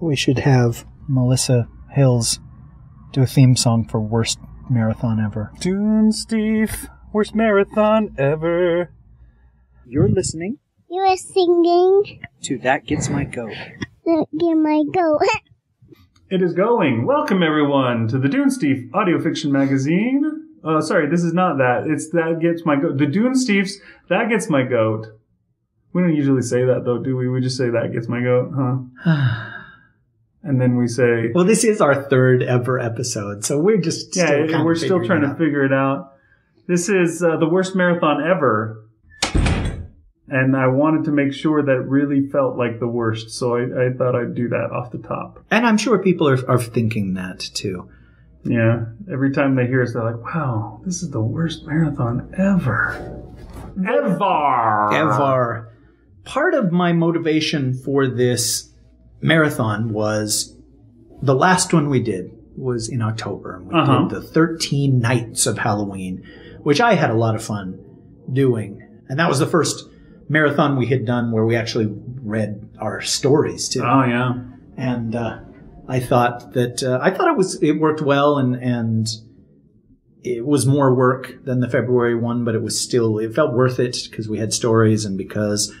we should have Melissa Hills do a theme song for worst marathon ever. Dunesteef, worst marathon ever. You're listening You are singing. to That Gets My Goat. Give my goat. It is going. Welcome everyone to the Dunesteef audio fiction magazine. Uh, sorry, this is not that. It's that gets my goat. The Dunesteef's, that gets my goat. We don't usually say that though, do we? We just say that gets my goat, huh? And then we say, Well, this is our third ever episode, so we're just yeah, still kind we're of still trying it to figure it out. This is uh, the worst marathon ever. And I wanted to make sure that it really felt like the worst, so I, I thought I'd do that off the top. And I'm sure people are, are thinking that too. Yeah, every time they hear us, they're like, "Wow, this is the worst marathon ever, ever, ever." Part of my motivation for this marathon was the last one we did was in October. And we Uh-huh. did the 13 nights of Halloween, which I had a lot of fun doing. And that was the first marathon we had done where we actually read our stories too. Oh yeah, and uh, I thought that uh, I thought it was it worked well, and and it was more work than the February one, but it was still it felt worth it because we had stories and because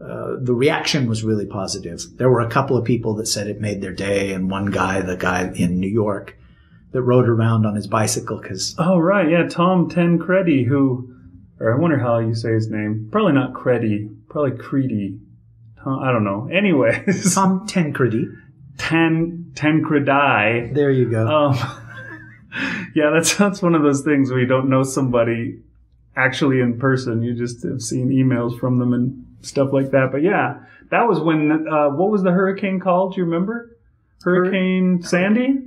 uh, the reaction was really positive. There were a couple of people that said it made their day, and one guy, the guy in New York, that rode around on his bicycle because oh right, yeah. Tom Tancredi, who, or I wonder how you say his name. Probably not Credi, probably Creedy. Tom, I don't know. Anyways, Tom Tancredi. Tan Tancredi. There you go. Um, yeah, that's that's one of those things where you don't know somebody actually in person. You just have seen emails from them and stuff like that. But yeah, that was when. Uh, what was the hurricane called? Do you remember? Hurricane Sandy.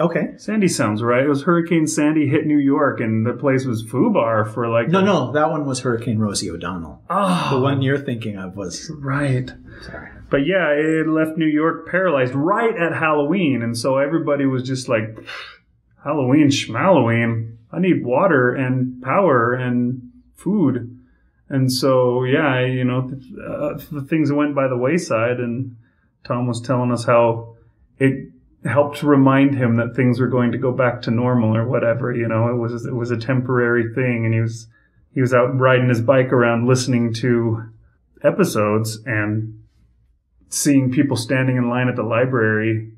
okay. Sandy sounds right. It was Hurricane Sandy hit New York, and the place was foobar for like No, no, that one was Hurricane Rosie O'Donnell. Oh, The one you're thinking of was right. sorry. But yeah, it left New York paralyzed right at Halloween, and so everybody was just like, Halloween, schmalloween. I need water and power and food. And so, yeah, you know, uh, the things went by the wayside, and Tom was telling us how it helped remind him that things were going to go back to normal or whatever. You know, it was it was a temporary thing, and he was he was out riding his bike around listening to episodes and seeing people standing in line at the library.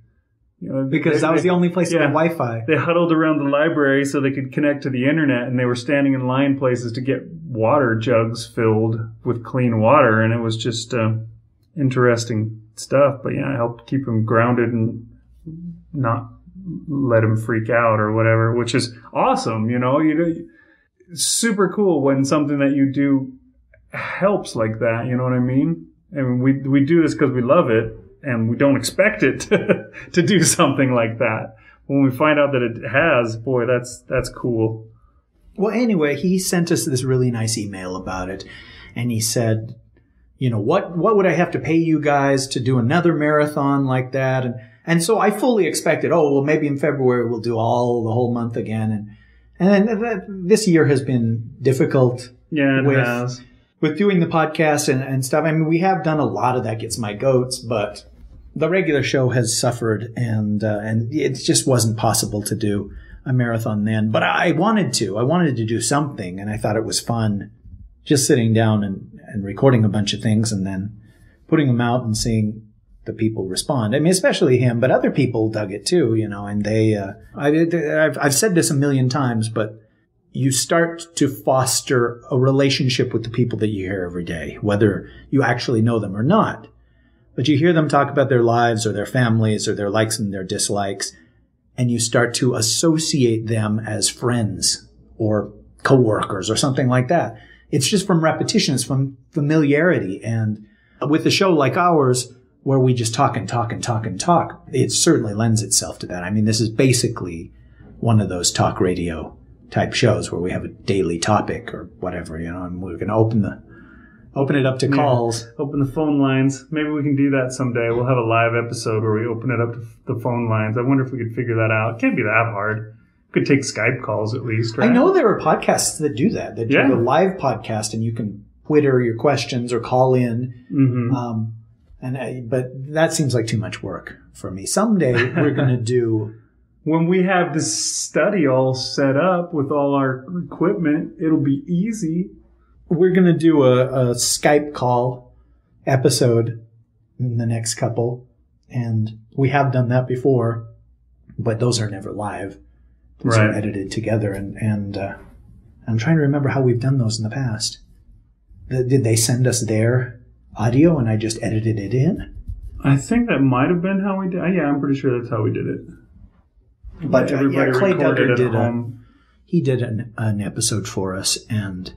You know, Because they- that was the only place yeah. had Wi-Fi. they huddled around the library so they could connect to the internet and they were standing in line places to get water jugs filled with clean water and it was just uh, interesting stuff but yeah it helped keep them grounded and not let them freak out or whatever which is awesome you know you know super cool when something that you do helps like that you know what i mean and we we do this because we love it and we don't expect it to, to do something like that when we find out that it has, boy, that's that's cool. Well, anyway, he sent us this really nice email about it, and he said, you know, what what would I have to pay you guys to do another marathon like that? And and so I fully expected, oh, well, maybe in February we'll do all the whole month again, and and that, this year has been difficult Yeah, it With- has. with doing the podcast and, and stuff. I mean, we have done a lot of that gets my goats, but the regular show has suffered, and uh, and it just wasn't possible to do a marathon then. But I wanted to. I wanted to do something, and I thought it was fun, just sitting down and and recording a bunch of things and then putting them out and seeing the people respond. I mean, especially him, but other people dug it too, you know. And they, uh, I, I've, I've said this a million times, but you start to foster a relationship with the people that you hear every day, whether you actually know them or not. But you hear them talk about their lives or their families or their likes and their dislikes, and you start to associate them as friends or coworkers or something like that. It's just from repetition, it's from familiarity. And with a show like ours, where we just talk and talk and talk and talk, it certainly lends itself to that. I mean, this is basically one of those talk radio type shows where we have a daily topic or whatever, you know, and we're going to open the open it up to calls. Open the phone lines. Maybe we can do that someday. We'll have a live episode where we open it up to the phone lines. I wonder if we could figure that out. It can't be that hard. Could take Skype calls at least, right? I know there are podcasts that do that, that Yeah. do a live podcast and you can Twitter your questions or call in. hmm Um, And I, but that seems like too much work for me. Someday we're going to do When we have this study all set up with all our equipment, it'll be easy. We're going to do a, a Skype call episode in the next couple, and we have done that before, but those are never live. Those are edited together, and and uh, I'm trying to remember how we've done those in the past. Did they send us their audio, and I just edited it in? I think that might have been how we did. Yeah, I'm pretty sure that's how we did it. But uh, yeah, Clay Duggar did a, he did an, an episode for us, and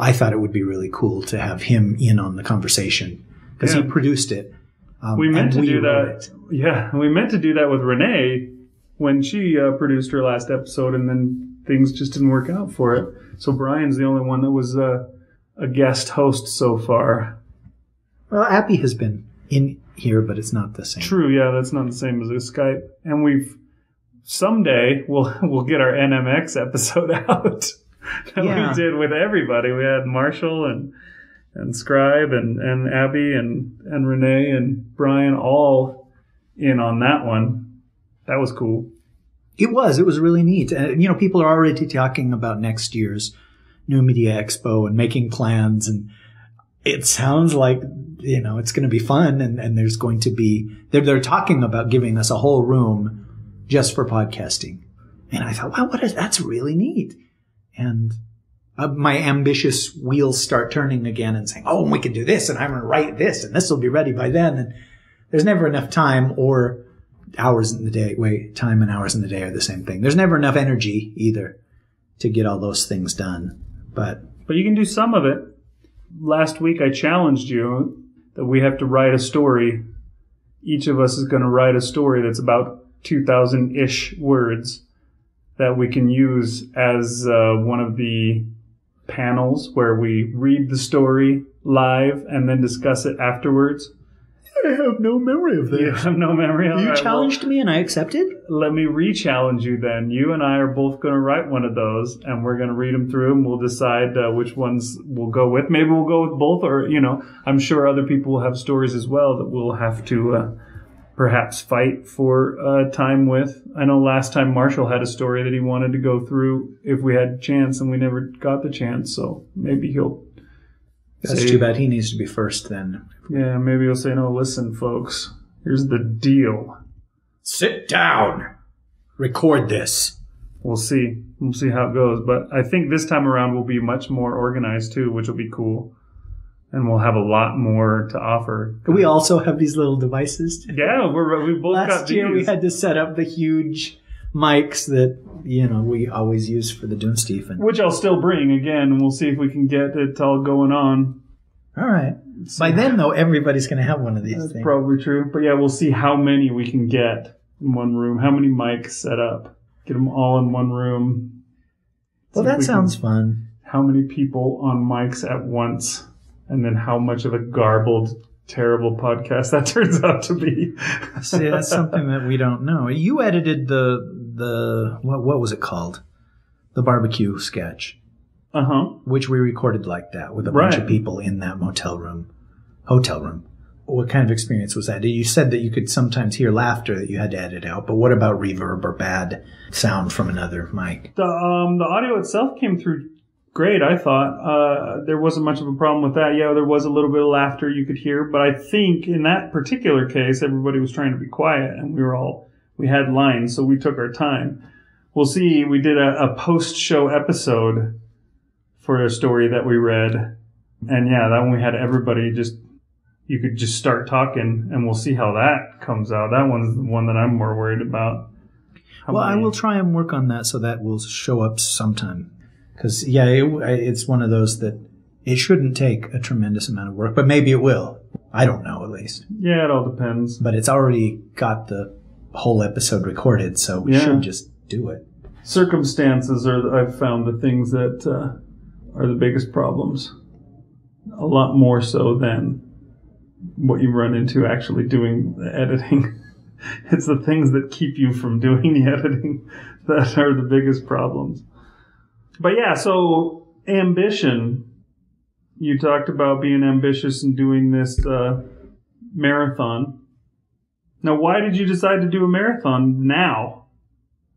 I thought it would be really cool to have him in on the conversation because Yeah. he produced it. Um, We meant to do that. it. Yeah, we meant to do that with Renee when she uh, produced her last episode, and then things just didn't work out for it. So Brian's the only one that was uh, a guest host so far. Well, Appy has been in here, but it's not the same. True, yeah, that's not the same as a Skype. And we've someday we'll we'll get our NMX episode out that Yeah. we did with everybody. We had Marshall and and Scribe and and Abby and and Renee and Brian all in on that one. That was cool. It was. It was really neat. And, you know, people are already talking about next year's New Media Expo and making plans, and it sounds like you know it's going to be fun. And, and there's going to be they're they're talking about giving us a whole room just for podcasting. And I thought, wow, what is that's really neat. And uh, my ambitious wheels start turning again and saying, oh, and we can do this, and I'm going to write this, and this will be ready by then. And there's never enough time or hours in the day. Wait, time and hours in the day are the same thing. There's never enough energy either to get all those things done. But But you can do some of it. Last week I challenged you that we have to write a story. Each of us is going to write a story that's about 2,000 ish words that we can use as uh, one of the panels where we read the story live and then discuss it afterwards. I have no memory of You have no memory. All You right, well, challenged me and I accepted. let me re-challenge you then. You and I are both going to write one of those, and we're going to read them through, and we'll decide uh, which ones we'll go with. Maybe we'll go with both, or you know, I'm sure other people will have stories as well that we'll have to uh, perhaps fight for uh, time with. I know last time Marshall had a story that he wanted to go through if we had a chance, and we never got the chance. So maybe he'll. That's say- too bad. He needs to be first then. Yeah, maybe he'll say, "No, listen, folks. Here's the deal." Sit down. Record this. We'll see. We'll see how it goes. But I think this time around we'll be much more organized too, which will be cool. And we'll have a lot more to offer. We also have these little devices. Yeah, we're we both got Last year we had to set up the huge mics that you know we always use for the Dunesteef. And which I'll still bring again, and we'll see if we can get it all going on. all right. So, By then, though, everybody's going to have one of these That's things. probably true. But yeah, we'll see how many we can get in one room. How many mics set up? Get them all in one room. well, See that we sounds can- fun. How many people on mics at once? And then how much of a garbled, terrible podcast that turns out to be. See, that's something that we don't know. You edited the the what what was it called? The barbecue sketch, Uh huh. which we recorded like that with a bunch of people in that motel room, hotel room. What kind of experience was that? You said that you could sometimes hear laughter that you had to edit out, but what about reverb or bad sound from another mic? The um the audio itself came through great. I thought uh, there wasn't much of a problem with that. Yeah, there was a little bit of laughter you could hear, but I think in that particular case, everybody was trying to be quiet, and we were all we had lines, so we took our time. We'll see. We did a, a post show episode for a story that we read, and yeah, that one we had everybody just. You could just start talking, and we'll see how that comes out. That one's the one that I'm more worried about. How Well, I will try and work on that so that will show up sometime. Because yeah, it, it's one of those that it shouldn't take a tremendous amount of work, but maybe it will. I don't know at least. Yeah, it all depends. But it's already got the whole episode recorded, so we Yeah. should just do it. circumstances are I've found the things that uh, are the biggest problems. A lot more so than what you run into actually doing the editing. it's the things that keep you from doing the editing that are the biggest problems. But yeah, so ambition. You talked about being ambitious and doing this uh, marathon. Now, why did you decide to do a marathon now?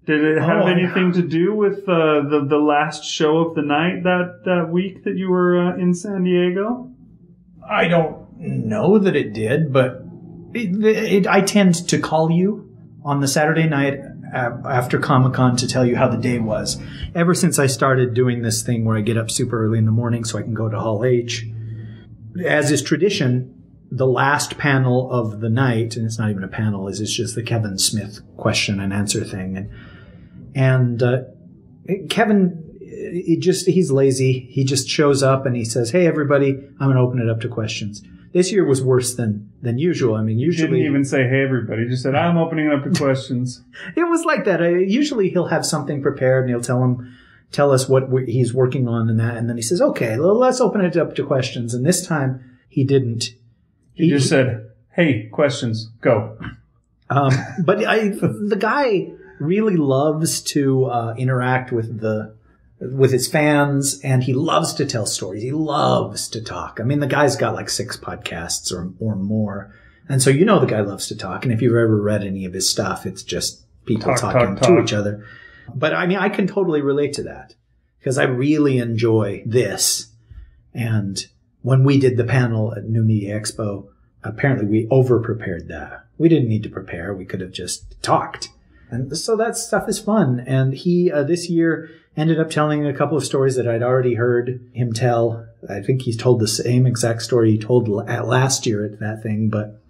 Did it have Oh, anything to do with uh, the the last show of the night that that week that you were uh, in San Diego? I don't know that it did, but it, it, I tend to call you on the Saturday night after Comic Con to tell you how the day was. Ever since I started doing this thing where I get up super early in the morning so I can go to Hall H, as is tradition, the last panel of the night, and it's not even a panel, is it's just the Kevin Smith question and answer thing, and and uh, Kevin, he just he's lazy. He just shows up and he says, "Hey, everybody, I'm going to open it up to questions." This year was worse than than usual. I mean, You didn't even say, "Hey, everybody." Just said, "I'm opening it up to questions." it was like that. Uh, usually he'll have something prepared and he'll tell him, tell us what we he's working on and that, and then he says, "Okay, well, let's open it up to questions." And this time he didn't. He just said, "Hey, questions, go." Um, but I, the guy really loves to uh, interact with the with his fans, and he loves to tell stories. He loves to talk. I mean, the guy's got like six podcasts or or more, and so you know the guy loves to talk. And if you've ever read any of his stuff, it's just people Talk, talking talk, to each other. But I mean, I can totally relate to that because I really enjoy this. And when we did the panel at New Media Expo, apparently we over prepared that. We didn't need to prepare. We could have just talked. And so that stuff is fun. And he, uh, this year, ended up telling a couple of stories that I'd already heard him tell. I think he's told the same exact story he told at last year at that thing. But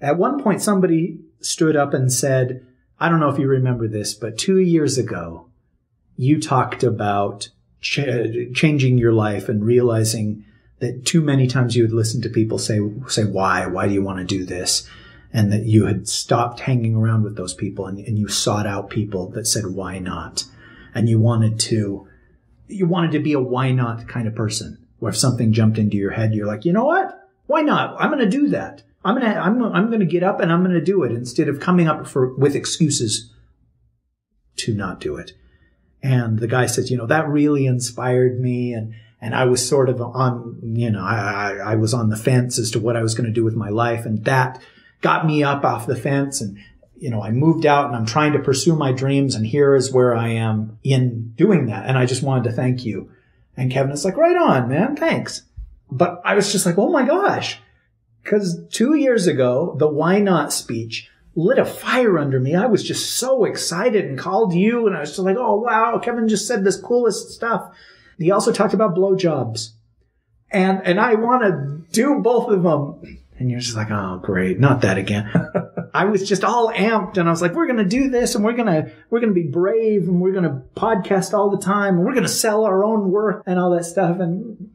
at one point, somebody stood up and said, I don't know if you remember this, but two years ago, you talked about ch- uh, changing your life and realizing that too many times you had listened to people say, say, why? Why do you want to do this? And that you had stopped hanging around with those people and, and you sought out people that said, why not? And you wanted to, you wanted to be a why not kind of person where if something jumped into your head, you're like, you know what? Why not? I'm going to do that. I'm going to, I'm, I'm going to get up and I'm going to do it instead of coming up for, with excuses to not do it. And the guy says, you know, that really inspired me. And, and I was sort of on, you know, I, I, I was on the fence as to what I was going to do with my life. And that got me up off the fence. And, you know, I moved out and I'm trying to pursue my dreams. And here is where I am in doing that. And I just wanted to thank you. And Kevin is like, right on, man. Thanks. But I was just like, oh my gosh. Cause two years ago, the why not speech lit a fire under me. I was just so excited and called you and I was just like, oh wow, Kevin just said this coolest stuff. He also talked about blowjobs. And, and I want to do both of them. And you're just like, oh great, not that again. I was just all amped and I was like, we're going to do this and we're going to, we're going to be brave and we're going to podcast all the time and we're going to sell our own work and all that stuff. And,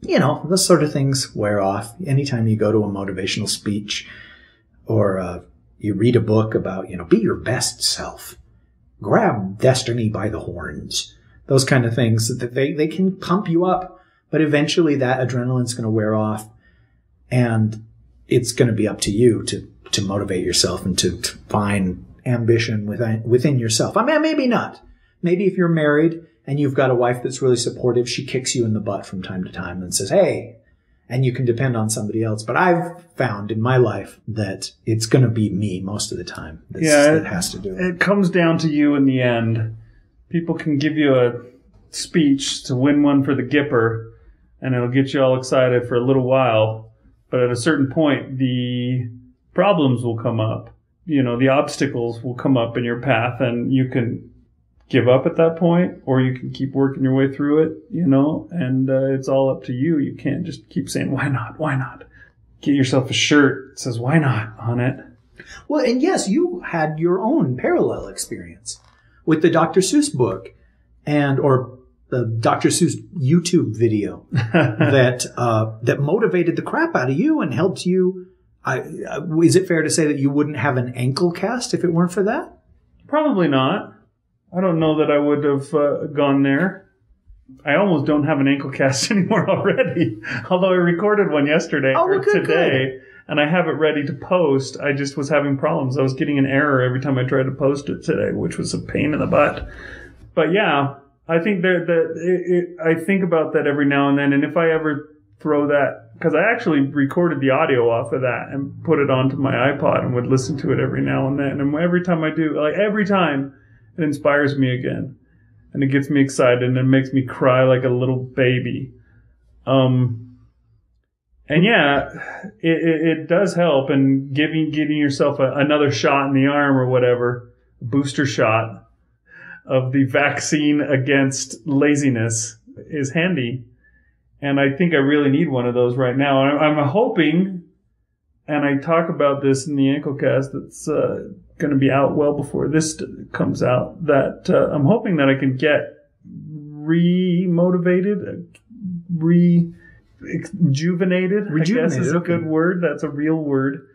you know, those sort of things wear off. Anytime you go to a motivational speech or, uh, you read a book about, you know, be your best self, grab destiny by the horns, those kind of things that they, they can pump you up, but eventually that adrenaline's going to wear off and it's going to be up to you to, to motivate yourself and to, to find ambition within, within yourself. I mean, maybe not. Maybe if you're married and you've got a wife that's really supportive, she kicks you in the butt from time to time and says, Hey, and you can depend on somebody else. But I've found in my life that it's going to be me most of the time that's, Yeah, that has to do it. It comes down to you in the end. People can give you a speech to win one for the Gipper, and it'll get you all excited for a little while. But at a certain point, the problems will come up. You know, the obstacles will come up in your path, and you can give up at that point, or you can keep working your way through it. You know, and uh, it's all up to you. You can't just keep saying, "Why not? Why not?" Get yourself a shirt that says "Why not" on it. Well, and yes, you had your own parallel experience with the Dr. Seuss book and, or the Dr. Seuss YouTube video that, uh, that motivated the crap out of you and helped you. I, uh, is it fair to say that you wouldn't have an Anklecast if it weren't for that? Probably not. I don't know that I would have uh, gone there. I almost don't have an Anklecast anymore already. Although I recorded one yesterday Oh, or good, today, and I have it ready to post. I just was having problems. I was getting an error every time I tried to post it today, which was a pain in the butt. But yeah, I think that that I think about that every now and then. And if I ever throw that because I actually recorded the audio off of that and put it onto my iPod and would listen to it every now and then. And every time I do, like every time, it inspires me again, and it gets me excited and it makes me cry like a little baby. Um, and yeah, it, it, it does help, and giving giving yourself a, another shot in the arm or whatever, booster shot of the vaccine against laziness is handy and I think I really need one of those right now. I'm, I'm hoping, and I talk about this in the Anklecast that's uh, going to be out well before this comes out. That uh, I'm hoping that I can get re-motivated, re rejuvenated. I guess is a good word. That's a real word.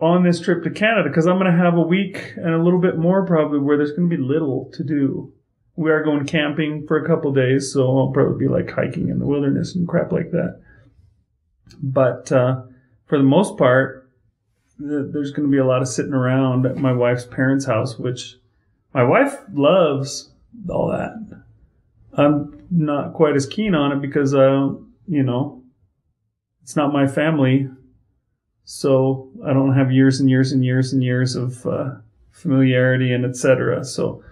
On this trip to Canada, because I'm going to have a week and a little bit more probably where there's going to be little to do we are going camping for a couple days, so I'll probably be like hiking in the wilderness and crap like that. But uh, for the most part, th- there's going to be a lot of sitting around at my wife's parents' house, which my wife loves all that. I'm not quite as keen on it because you know, it's not my family, so I don't have years and years and years and years of uh, familiarity and etc. So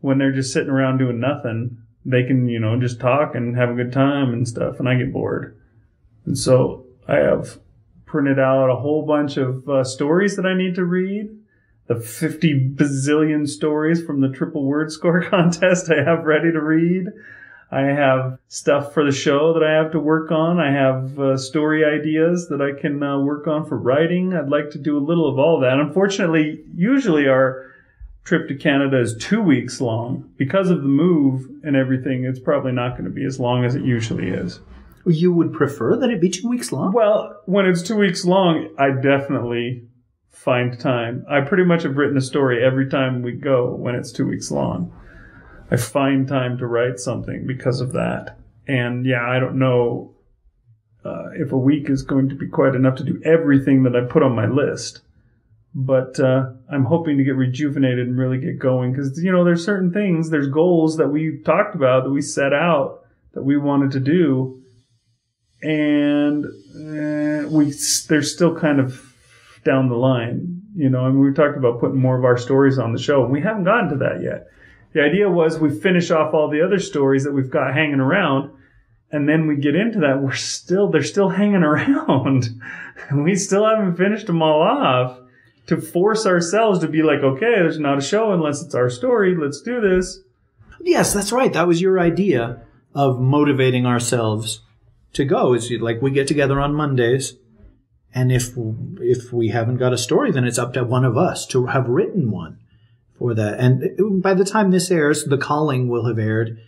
when they're just sitting around doing nothing, they can, you know, just talk and have a good time and stuff, and I get bored. And so I have printed out a whole bunch of uh, stories that I need to read. The 50 bazillion stories from the triple word score contest I have ready to read. I have stuff for the show that I have to work on. I have uh, story ideas that I can uh, work on for writing. I'd like to do a little of all that. Unfortunately, usually our trip to Canada is two weeks long. Because of the move and everything, it's probably not going to be as long as it usually is. You would prefer that it be two weeks long? Well, when it's two weeks long, I definitely find time. I pretty much have written a story every time we go when it's two weeks long. I find time to write something because of that. And yeah, I don't know uh, if a week is going to be quite enough to do everything that I put on my list. But uh, I'm hoping to get rejuvenated and really get going because, you know, there's certain things, there's goals that we talked about that we set out that we wanted to do and uh, we they're still kind of down the line. You know, I mean, we talked about putting more of our stories on the show, and we haven't gotten to that yet. The idea was we finish off all the other stories that we've got hanging around, and then we get into that. We're still they're still hanging around, and we still haven't finished them all off. To force ourselves to be like, okay, there's not a show unless it's our story. Let's do this. Yes, that's right. That was your idea of motivating ourselves to go. Is like we get together on Mondays, and if if we haven't got a story, then it's up to one of us to have written one for that. And by the time this airs, the calling will have aired.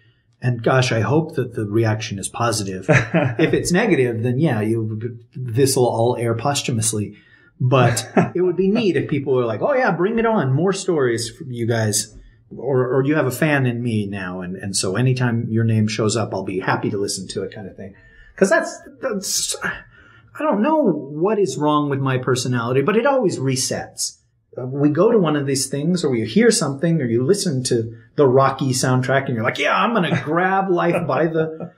And gosh, I hope that the reaction is positive. if it's negative, then yeah, you this will all air posthumously. But it would be neat if people were like, "Oh yeah, bring it on, more stories from you guys." Or, or you have a fan in me now, and, and so anytime your name shows up, I'll be happy to listen to it, kind of thing. Because that's that's I don't know what is wrong with my personality, but it always resets. Uh, We go to one of these things, or you hear something, or you listen to the Rocky soundtrack, and you're like, "Yeah, I'm going to grab life by the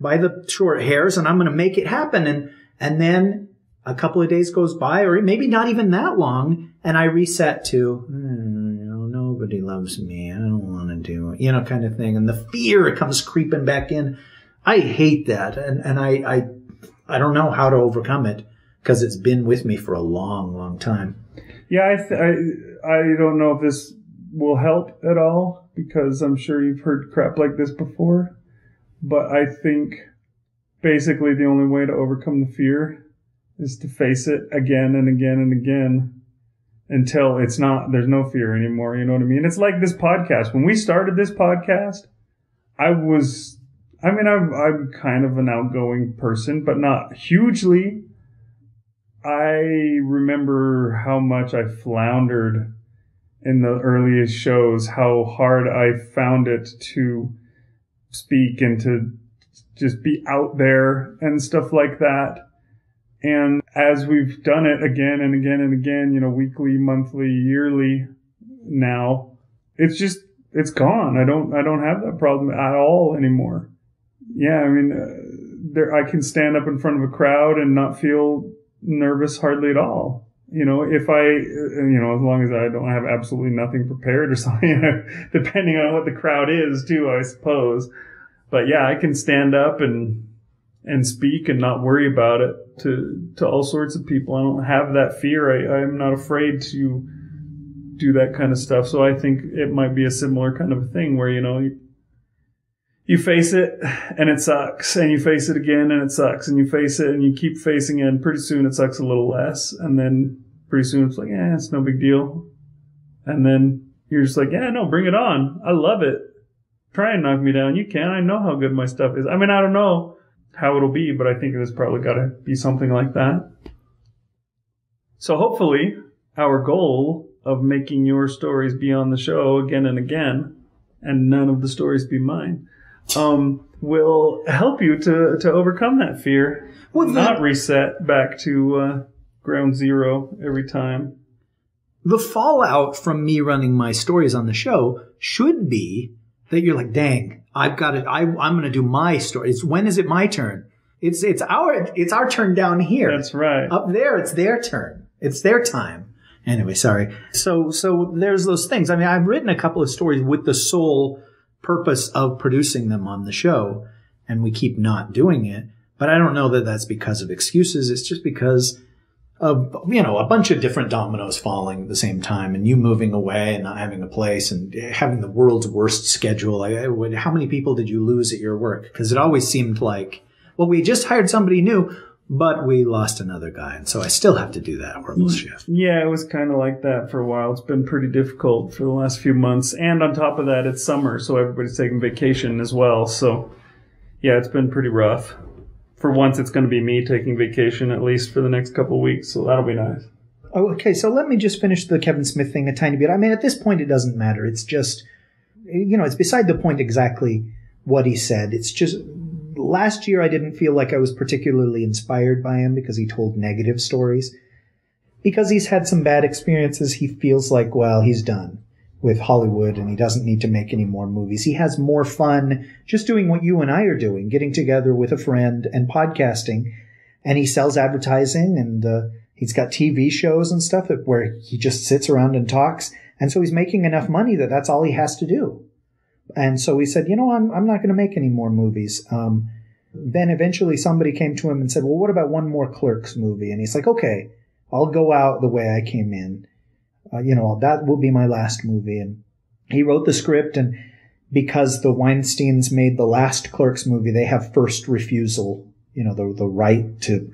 by the short hairs, and I'm going to make it happen." And and then a couple of days goes by, or maybe not even that long, and I reset to, "Hmm, you know, nobody loves me. I don't want to do it, you know, kind of thing, and the fear comes creeping back in. I hate that, and and I I I don't know how to overcome it because it's been with me for a long, long time. Yeah, I, th- I I don't know if this will help at all because I'm sure you've heard crap like this before, but I think basically the only way to overcome the fear is to face it again and again and again until it's not there's no fear anymore, you know what I mean? It's like this podcast. When we started this podcast, I was I mean I'm I'm kind of an outgoing person, but not hugely. I remember how much I floundered in the earliest shows, how hard I found it to speak and to just be out there and stuff like that. And as we've done it again and again and again, you know, weekly, monthly, yearly now, it's just, it's gone. I don't, I don't have that problem at all anymore. Yeah. I mean, uh, there I can stand up in front of a crowd and not feel nervous hardly at all. You know, if I, you know, as long as I don't have absolutely nothing prepared or something, depending on what the crowd is too, I suppose. But yeah, I can stand up and and speak and not worry about it to to all sorts of people. I don't have that fear. I, I'm not afraid to do that kind of stuff. So I think it might be a similar kind of thing where you know you, you face it and it sucks, and you face it again and it sucks, and you face it and you keep facing it, and pretty soon it sucks a little less, and then pretty soon it's like, yeah, it's no big deal, and then you're just like, yeah, no, bring it on. I love it. Try and knock me down. You can. I know how good my stuff is. I mean, I don't know how it'll be, but I think it's probably got to be something like that. So hopefully, our goal of making your stories be on the show again and again, and none of the stories be mine, um, will help you to to overcome that fear. Well, not reset back to uh, ground zero every time. the fallout from me running my stories on the show should be that you're like, dang, I've got it. I, I'm going to do my story. It's when is it my turn? It's it's our it's our turn down here. That's right. Up there, it's their turn. It's their time. Anyway, sorry. So so there's those things. I mean, I've written a couple of stories with the sole purpose of producing them on the show, and we keep not doing it. But I don't know that that's because of excuses. It's just because of you know a bunch of different dominoes falling at the same time, and you moving away and not having a place, and having the world's worst schedule. How many people did you lose at your work? Because it always seemed like, well, we just hired somebody new, but we lost another guy, and so I still have to do that horrible mm. shift. Yeah, it was kind of like that for a while. It's been pretty difficult for the last few months. And on top of that, it's summer, so everybody's taking vacation as well. So, yeah, it's been pretty rough. For once, it's going to be me taking vacation at least for the next couple of weeks, so that'll be nice. Oh, okay, so let me just finish the Kevin Smith thing a tiny bit. I mean, at this point, it doesn't matter. It's just, you know, it's beside the point exactly what he said. It's just, last year I didn't feel like I was particularly inspired by him because he told negative stories. Because he's had some bad experiences, he feels like, well, he's done with Hollywood and he doesn't need to make any more movies. He has more fun just doing what you and I are doing, getting together with a friend and podcasting. And he sells advertising and, uh, He's got TV shows and stuff where he just sits around and talks. And so he's making enough money that that's all he has to do. And so he said, you know, I'm, I'm not going to make any more movies. Um, then eventually somebody came to him and said, well, what about one more Clerks movie? And he's like, okay, I'll go out the way I came in. Uh, you know, that will be my last movie. And he wrote the script and because the Weinsteins made the last Clerks movie, they have first refusal, you know, the, the right to,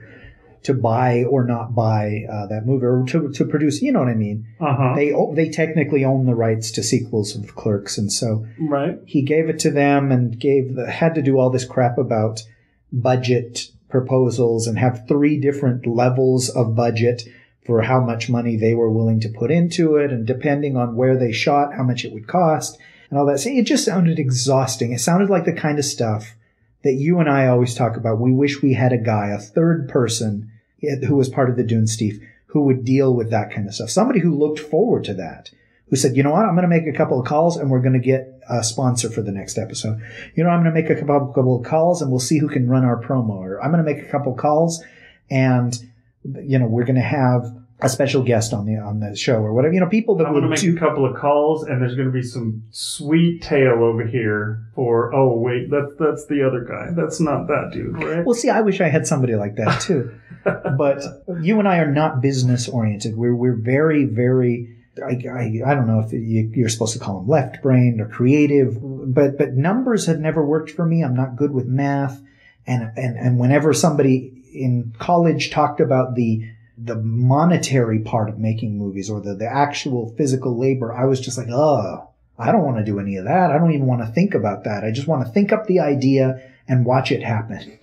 to buy or not buy uh, that movie or to, to produce. You know what I mean? Uh huh. They they technically own the rights to sequels of Clerks, and so Right. he gave it to them and gave the, had to do all this crap about budget proposals and have three different levels of budget for how much money they were willing to put into it, and depending on where they shot, how much it would cost, and all that. So it just sounded exhausting. It sounded like the kind of stuff that you and I always talk about. We wish we had a guy, a third person eh, who was part of the Dunesteef, who would deal with that kind of stuff. Somebody who looked forward to that, who said, you know what, I'm going to make a couple of calls and we're going to get a sponsor for the next episode. You know, I'm going to make a couple, of calls and we'll see who can run our promo. Or I'm going to make a couple calls and, you know, we're going to have a special guest on the, on the show or whatever. You know, people that I'm would make do, a couple of calls, and there's going to be some sweet tale over here for. Oh wait, that's that's the other guy. That's not that dude, right? Well, see, I wish I had somebody like that too. but you and I are not business oriented. We're we're very very. I, I, I don't know if you, you're supposed to call them left brained or creative, but but numbers had never worked for me. I'm not good with math, and and and whenever somebody in college talked about the the monetary part of making movies or the the actual physical labor, I was just like, oh, I don't want to do any of that. I don't even want to think about that. I just want to think up the idea and watch it happen.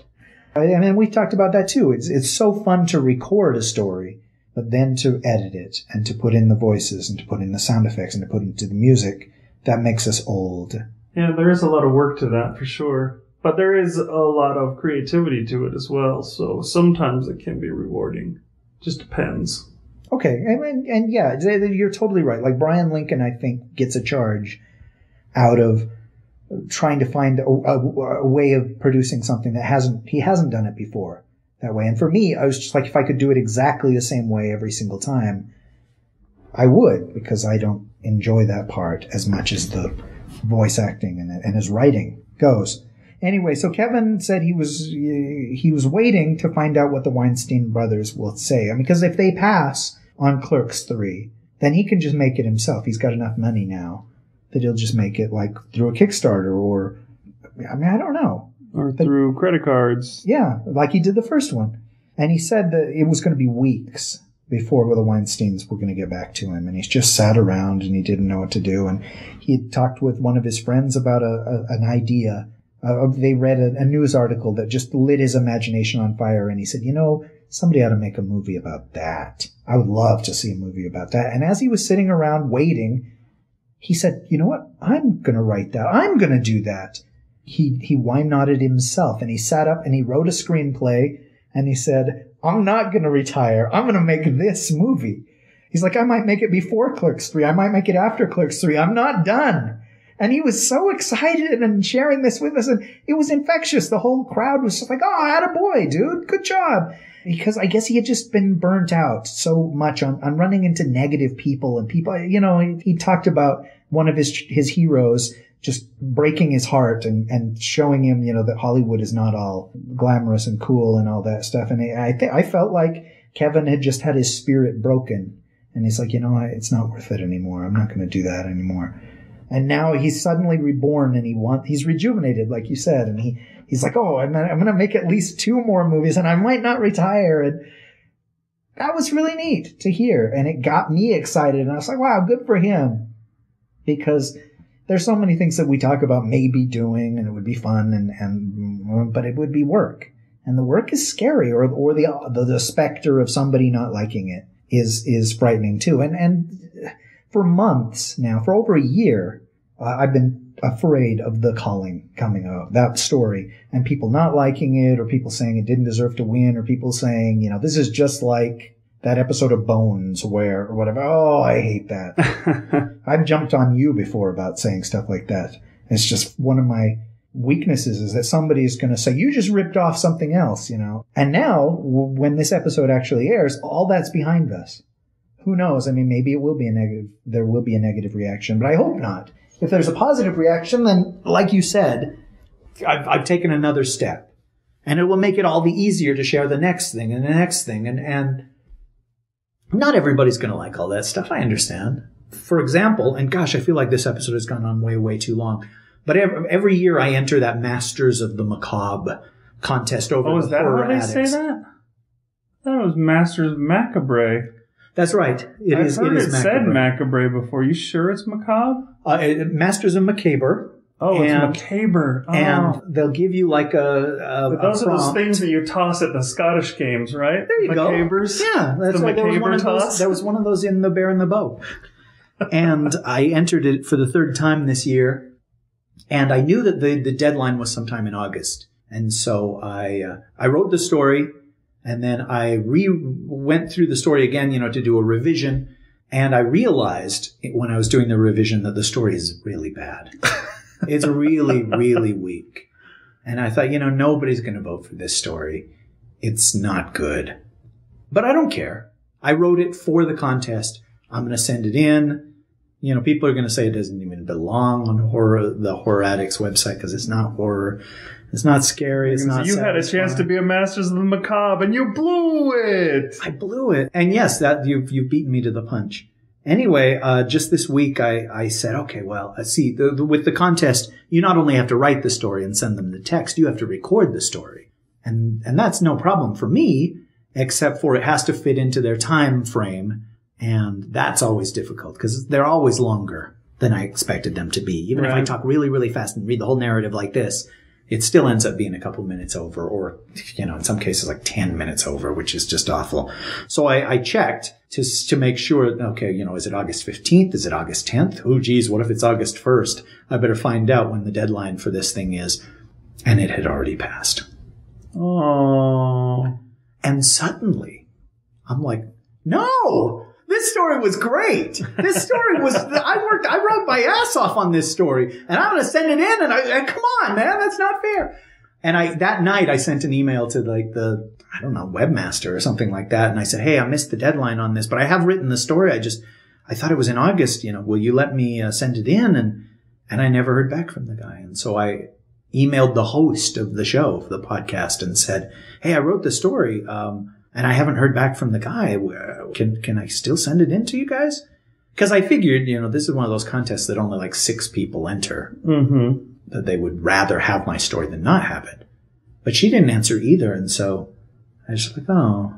And then we talked about that too. It's it's so fun to record a story, but then to edit it and to put in the voices and to put in the sound effects and to put into the music. That makes us old. Yeah, there is a lot of work to that for sure. But there is a lot of creativity to it as well. So sometimes it can be rewarding. Just depends. Okay, and, and, and yeah, you're totally right. Like Brian Lincoln, I think gets a charge out of trying to find a, a, a way of producing something that hasn't he hasn't done it before that way. And for me, I was just like, if I could do it exactly the same way every single time, I would because I don't enjoy that part as much as the voice acting and, and his writing goes. Anyway, so Kevin said he was he was waiting to find out what the Weinstein brothers will say. I mean, because if they pass on Clerks three, then he can just make it himself. He's got enough money now that he'll just make it like through a Kickstarter or, I mean, I don't know. Or through credit cards. Yeah, like he did the first one. And he said that it was going to be weeks before the Weinsteins were going to get back to him. And he's just sat around and he didn't know what to do. And he had talked with one of his friends about a, a an idea. Uh, they read a, a news article that just lit his imagination on fire. And he said, you know, somebody ought to make a movie about that. I would love to see a movie about that. And as he was sitting around waiting, he said, you know what? I'm going to write that. I'm going to do that. He, he why nodded himself and he sat up and he wrote a screenplay and he said, I'm not going to retire. I'm going to make this movie. He's like, I might make it before Clerks 3. I might make it after Clerks 3. I'm not done. And he was so excited and sharing this with us. And it was infectious. The whole crowd was just like, oh, I had a boy, dude. Good job. Because I guess he had just been burnt out so much on, on running into negative people and people, you know, he, he talked about one of his, his heroes just breaking his heart and, and showing him, you know, that Hollywood is not all glamorous and cool and all that stuff. And I think I felt like Kevin had just had his spirit broken and he's like, you know, it's not worth it anymore. I'm not going to do that anymore. And now he's suddenly reborn and he want, he's rejuvenated, like you said. And he, he's like, oh, I'm, I'm going to make at least two more movies and I might not retire. And that was really neat to hear. And it got me excited. And I was like, wow, good for him because there's so many things that we talk about maybe doing and it would be fun and, and but it would be work and the work is scary or or the, the the specter of somebody not liking it is is frightening too and and for months now for over a year uh, I've been afraid of the calling coming up that story and people not liking it or people saying it didn't deserve to win or people saying you know this is just like that episode of Bones where, or whatever. Oh, I hate that. I've jumped on you before about saying stuff like that. It's just one of my weaknesses is that somebody is going to say, you just ripped off something else, you know? And now, w- when this episode actually airs, all that's behind us. Who knows? I mean, maybe it will be a negative, there will be a negative reaction, but I hope not. If there's a positive reaction, then, like you said, I've, I've taken another step. And it will make it all the easier to share the next thing and the next thing. And, and not everybody's going to like all that stuff. I understand. For example, and gosh, I feel like this episode has gone on way, way too long. But every, every year I enter that Masters of the Macabre contest over Oh, is that horror how they addicts. say that? I thought it was Masters Macabre. That's right. It I've is. heard it is it said macabre. Macabre before. You sure it's macabre? uh, it- Masters of Macabre, Oh, it's And- macabre. Oh. and they'll give you like a. a those a are those things that you toss at the Scottish games, right? There you Macabres. go. Yeah, that's The right. There was, one macabre of those, toss. there was one of those in the Bear and the Bow. and I entered it for the third time this year. And I knew that the, the deadline was sometime in August. And so I, uh, I wrote the story and then I re went through the story again, you know, to do a revision. And I realized when I was doing the revision that the story is really bad. it's really, really weak. And I thought, you know, nobody's going to vote for this story. It's not good. But I don't care. I wrote it for the contest. I'm going to send it in. You know, people are going to say it doesn't even belong on horror, the horror addicts website because it's not horror. It's not scary. It's not. you had a chance to be a Masters of the Macabre, and you blew it. I blew it. And yes, that you've you've beaten me to the punch. Anyway, uh, just this week, I, I said, okay, well, uh, see, the, the, with the contest, you not only have to write the story and send them the text, you have to record the story, and and that's no problem for me, except for it has to fit into their time frame, and that's always difficult because they're always longer than I expected them to be. Even if I talk really, really fast and read the whole narrative like this, it still ends up being a couple minutes over, or, you know, in some cases like 10 minutes over, which is just awful. So I, I checked to, to make sure, okay, you know, is it August 15th? Is it August 10th? Oh, geez, what if it's August 1st? I better find out when the deadline for this thing is. And it had already passed. Oh, And suddenly I'm like, no, this story was great. This story was, I worked, I wrote my ass off on this story and I'm going to send it in and I, and come on, man, that's not fair. And I, that night I sent an email to like the, I don't know, webmaster or something like that. And I said, Hey, I missed the deadline on this, but I have written the story. I just, I thought it was in August, you know, will you let me uh, send it in? And, and I never heard back from the guy. And so I emailed the host of the show, of the podcast and said, Hey, I wrote the story. Um, and I haven't heard back from the guy. Can, can I still send it in to you guys? Cause I figured, you know, this is one of those contests that only like six people enter Mm-hmm. that they would rather have my story than not have it. But she didn't answer either. And so I was just like, oh,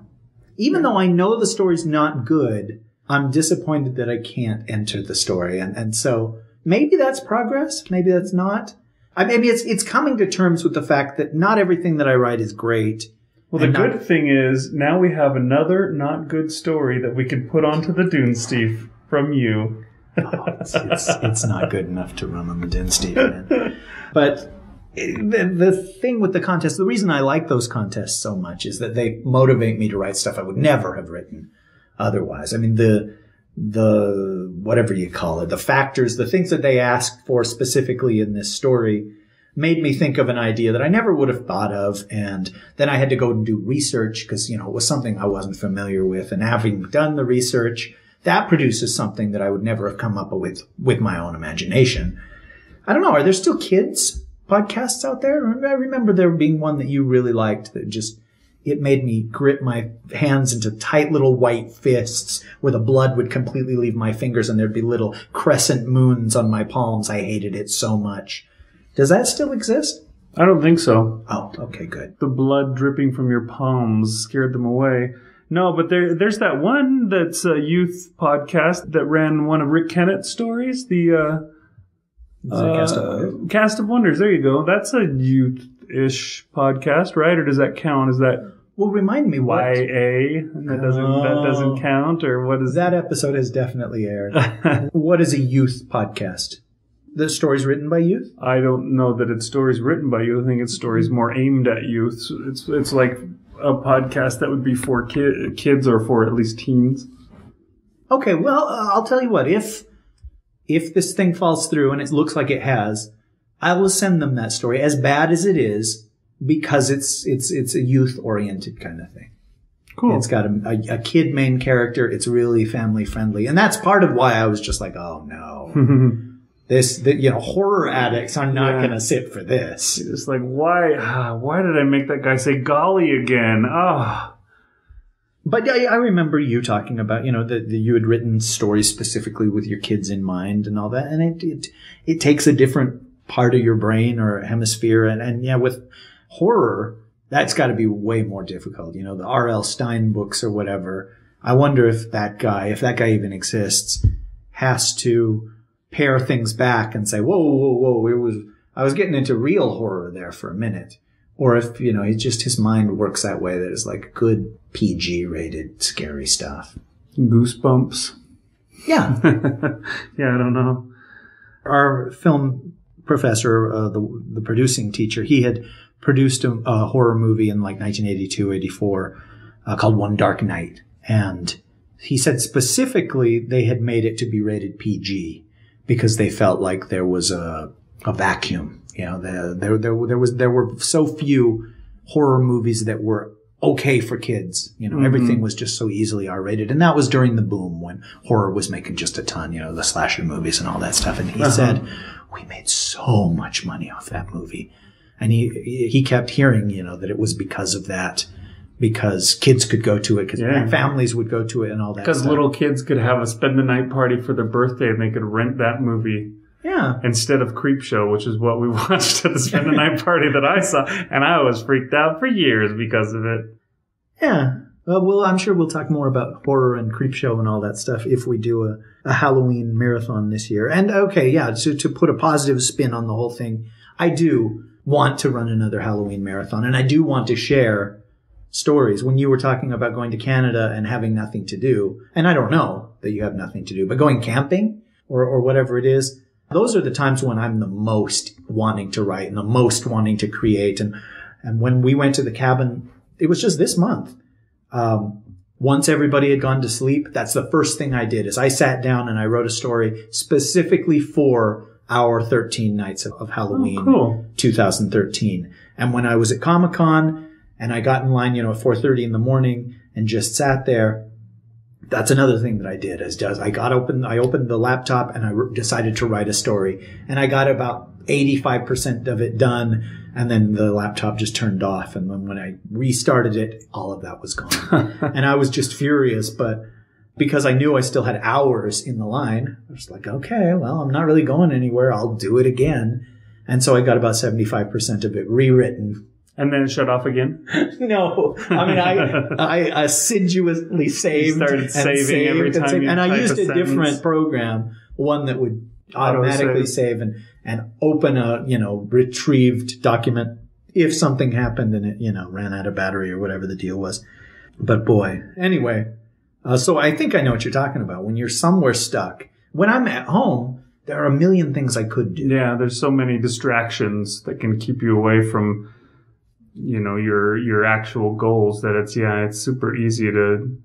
even though I know the story's not good, I'm disappointed that I can't enter the story. And, and so maybe that's progress. Maybe that's not. I, maybe it's, it's coming to terms with the fact that not everything that I write is great. Well, the good thing is now we have another not good story that we can put onto the Dunesteef, from you. Oh, it's, it's, it's not good enough to run on the Dunesteef. But eh, the, the thing with the contest, the reason I like those contests so much is that they motivate me to write stuff I would never have written otherwise. I mean, the, the, whatever you call it, the factors, the things that they ask for specifically in this story made me think of an idea that I never would have thought of. And then I had to go and do research because, you know, it was something I wasn't familiar with. And having done the research, that produces something that I would never have come up with with my own imagination. I don't know. Are there still kids podcasts out there? I remember there being one that you really liked that just it made me grip my hands into tight little white fists where the blood would completely leave my fingers and there'd be little crescent moons on my palms. I hated it so much. Does that still exist? I don't think so. Oh, okay, good. The blood dripping from your palms scared them away. No, but there, there's that one that's a youth podcast that ran one of Rick Kennett's stories. The uh, it Cast of uh, Wonders? Cast of Wonders. There you go. That's a youth-ish podcast, right? Or does that count? Is that Well, remind me what YA? That doesn't that Oh. doesn't count, or what is that episode has definitely aired. what is a youth podcast? The stories written by youth? I don't know that it's stories written by youth. I think it's stories more aimed at youth. So It's it's like a podcast that would be for ki- kids or for at least teens. Okay, well, uh, I'll tell you what. If if this thing falls through and it looks like it has, I will send them that story, as bad as it is, because it's it's it's a youth oriented kind of thing. Cool. It's got a, a, a kid main character. It's really family friendly, and that's part of why I was just like, oh no, this the, you know horror addicts are not Yeah. going to sit for this. it's like why ah, why did I make that guy say golly again? Ah. But I, I remember you talking about, you know, that that you had written stories specifically with your kids in mind and all that. And it, it, it takes a different part of your brain or hemisphere. And, and yeah, with horror, that's got to be way more difficult. You know, the R.L. Stine books or whatever. I wonder if that guy, if that guy even exists, has to pare things back and say, whoa, whoa, whoa, it was, I was getting into real horror there for a minute. Or if, you know, he just, his mind works that way that it's like good PG rated scary stuff. Goosebumps. Yeah. yeah, I don't know. Our film professor, uh, the, the producing teacher, he had produced a, a horror movie in like 1982, 84, uh, called One Dark Night. And he said specifically they had made it to be rated PG because they felt like there was a, a vacuum. You know, the, there, there, there was, there were so few horror movies that were okay for kids. You know, everything mm-hmm. was just so easily R rated. And that was during the boom when horror was making just a ton, you know, the slasher movies and all that stuff. And he uh-huh. said, we made so much money off that movie. And he, he kept hearing, you know, that it was because of that, because kids could go to it, because Yeah. families would go to it and all that Because little kids could have a spend the night party for their birthday and they could rent that movie yeah. instead of Creepshow, which is what we watched at the spend the night party that I saw, and I was freaked out for years because of it. Yeah. Uh, well, I'm sure we'll talk more about horror and Creepshow and all that stuff if we do a, a Halloween marathon this year. And okay, yeah, to, to put a positive spin on the whole thing, I do want to run another Halloween marathon and I do want to share stories. When you were talking about going to Canada and having nothing to do, and I don't know that you have nothing to do, but going camping or, or whatever it is, those are the times when I'm the most wanting to write and the most wanting to create. And, and when we went to the cabin, it was just this month. Um, once everybody had gone to sleep, that's the first thing I did is I sat down and I wrote a story specifically for our 13 nights of, of Halloween Oh, cool. 2013. And when I was at Comic Con and I got in line, you know, at 4:30 in the morning and just sat there, that's another thing that I did. as does I got open, I opened the laptop and I r- decided to write a story, and I got about 85% of it done, and then the laptop just turned off. And then when I restarted it, all of that was gone, and I was just furious. But because I knew I still had hours in the line, I was like, okay, well, I'm not really going anywhere. I'll do it again. And so I got about 75% of it rewritten And then it shut off again. no, I mean I I assiduously saved started and saving saved every and saved. and I used a a different program, one that would automatically Autosave. save and and open a you know retrieved document if something happened and it you know ran out of battery or whatever the deal was. But boy, anyway, uh, so I think I know what you're talking about. When you're somewhere stuck, when I'm at home, there are a million things I could do. Yeah, there's so many distractions that can keep you away from you know your your actual goals that it's yeah, it's super easy to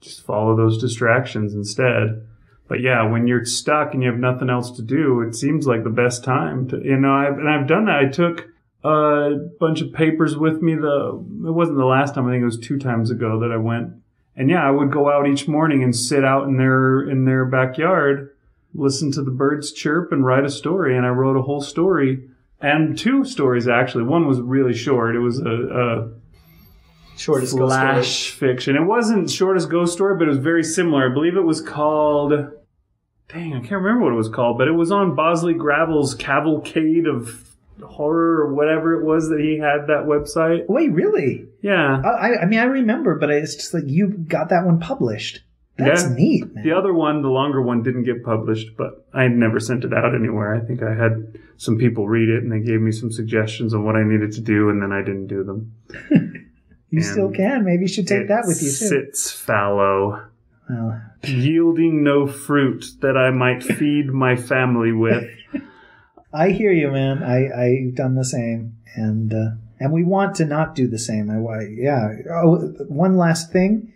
just follow those distractions instead. But yeah, when you're stuck and you have nothing else to do, it seems like the best time to you know, I've, and I've done that. I took a bunch of papers with me the it wasn't the last time, I think it was two times ago that I went. And yeah, I would go out each morning and sit out in their in their backyard listen to the birds chirp and write a story. And I wrote a whole story and two stories actually. One was really short. It was a, a Shortest ghost story. flash fiction. It wasn't shortest ghost story, but it was very similar. I believe it was called. Dang, I can't remember what it was called, but it was on Bosley Gravel's Cavalcade of Horror or whatever it was that he had that website. Wait, really? Yeah. I, I mean, I remember, but it's just like you got that one published. That's Yeah. neat, man. The other one, the longer one, didn't get published, but I never sent it out anywhere. I think I had some people read it and they gave me some suggestions on what I needed to do, and then I didn't do them. you and still can. Maybe you should take that with you too. Sits fallow, Well, yielding no fruit that I might feed my family with. I hear you, man. I I've done the same, and uh, and we want to not do the same. I, I yeah. Oh, one last thing.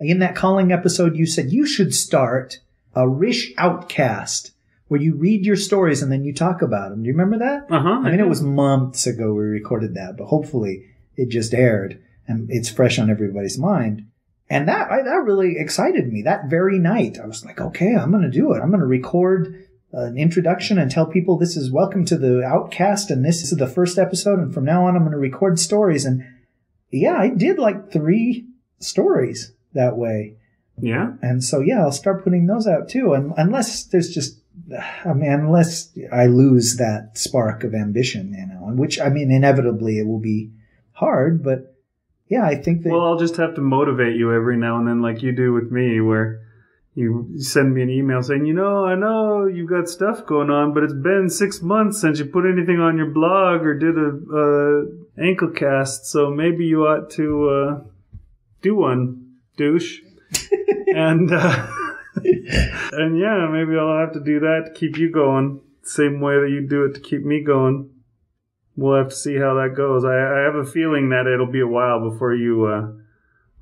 In that calling episode, you said you should start a Rish Outcast where you read your stories and then you talk about them. Do you remember that? Uh huh. I mean, it was months ago we recorded that, but hopefully it just aired and it's fresh on everybody's mind. And that I, that really excited me. That very night, I was like, okay, I'm going to do it. I'm going to record an introduction and tell people this is welcome to the Outcast, and this is the first episode. And from now on, I'm going to record stories. And yeah, I did like three stories that way. Yeah. And so, yeah, I'll start putting those out too. And unless there's just, I mean, unless I lose that spark of ambition, you know, and which, I mean, inevitably it will be hard, but yeah, I think that, Well, I'll just have to motivate you every now and then, like you do with me, where you send me an email saying, you know, I know you've got stuff going on, but it's been six months since you put anything on your blog or did a uh, Anklecast, so maybe you ought to uh, do one, douche. and uh, and yeah, maybe I'll have to do that to keep you going, same way that you do it to keep me going. We'll have to see how that goes. I, I have a feeling that it'll be a while before you uh,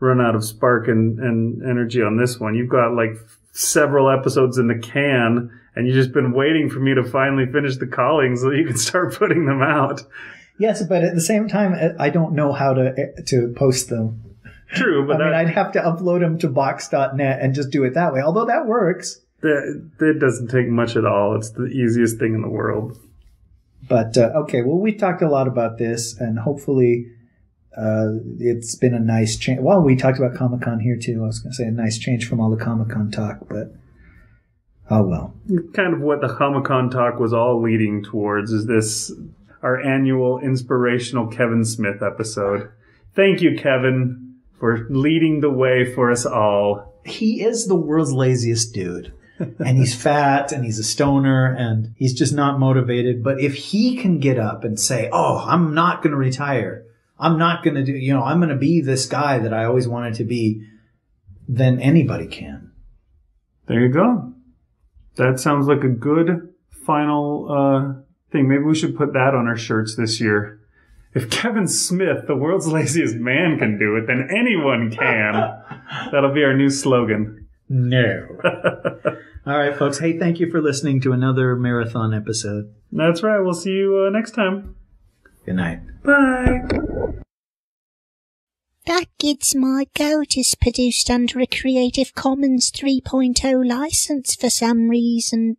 run out of spark and, and energy on this one. You've got like several episodes in the can, and you've just been waiting for me to finally finish the calling so that you can start putting them out. yes, but at the same time, I don't know how to, to post them. True, but I but mean, I'd have to upload them to box.net and just do it that way, although that works. that, that doesn't take much at all. It's the easiest thing in the world. But uh, okay, well, we talked a lot about this, and hopefully, uh, it's been a nice change. Well, we talked about Comic Con here too. I was going to say a nice change from all the Comic Con talk, but oh well. kind of what the Comic Con talk was all leading towards is this our annual inspirational Kevin Smith episode. Thank you, Kevin, for leading the way for us all. He is the world's laziest dude. and he's fat and he's a stoner and he's just not motivated. But if he can get up and say, Oh, I'm not going to retire. I'm not going to do, you know, I'm going to be this guy that I always wanted to be, then anybody can. There you go. That sounds like a good final uh, thing. Maybe we should put that on our shirts this year. If Kevin Smith, the world's laziest man, can do it, then anyone can. That'll be our new slogan. No. All right, folks. Hey, thank you for listening to another marathon episode. That's right. We'll see you uh, next time. Good night. Bye. That Gets My Goat is produced under a Creative Commons 3.0 license for some reason.